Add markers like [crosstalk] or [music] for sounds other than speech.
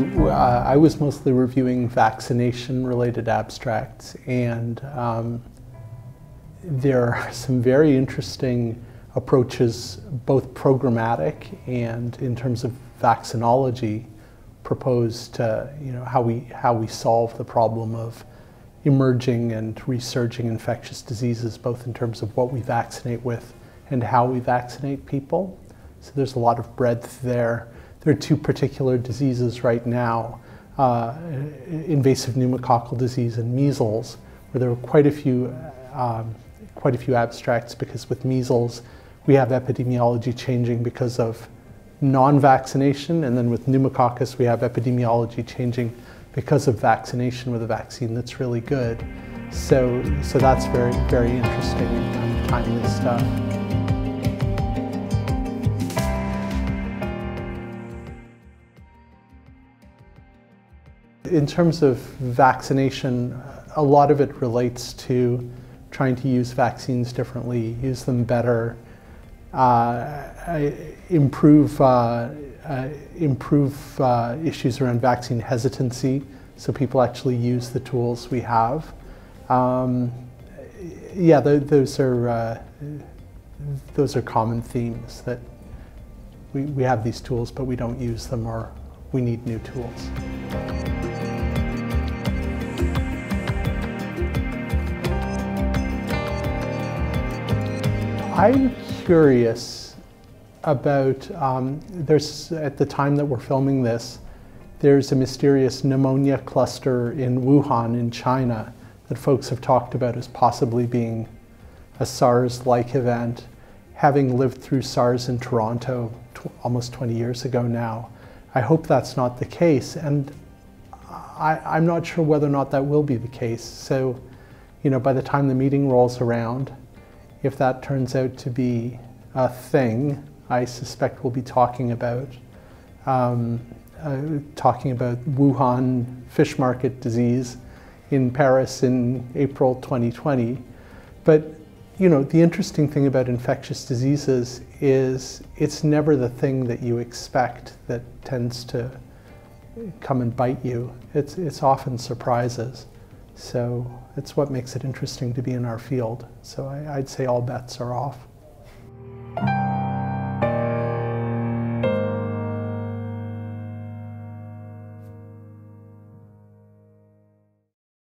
uh, I was mostly reviewing vaccination related abstracts, and um, there are [laughs] some very interesting approaches, both programmatic and in terms of vaccinology, proposed to you know, how, we, how we solve the problem of emerging and resurging infectious diseases, both in terms of what we vaccinate with and how we vaccinate people. So there's a lot of breadth there. There are two particular diseases right now, uh, invasive pneumococcal disease and measles, where there are quite a few, um, quite a few abstracts because with measles, we have epidemiology changing because of non-vaccination, and then with pneumococcus, we have epidemiology changing because of vaccination with a vaccine that's really good. So, so that's very, very interesting and timely stuff. In terms of vaccination, a lot of it relates to trying to use vaccines differently, use them better, uh, improve uh, uh, improve uh, issues around vaccine hesitancy so people actually use the tools we have. Um, yeah, th those are uh, those are common themes that we, we have these tools but we don't use them or we need new tools. I'm curious about, um, there's, at the time that we're filming this, there's a mysterious pneumonia cluster in Wuhan in China that folks have talked about as possibly being a SARS-like event. Having lived through SARS in Toronto almost 20 years ago now, I hope that's not the case. And I, I'm not sure whether or not that will be the case. So, you know, by the time the meeting rolls around, if that turns out to be a thing, I suspect we'll be talking about um, uh, talking about Wuhan fish market disease in Paris in April 2020. But you know, the interesting thing about infectious diseases is it's never the thing that you expect that tends to come and bite you. It's, it's often surprises. So it's what makes it interesting to be in our field. So I, I'd say all bets are off.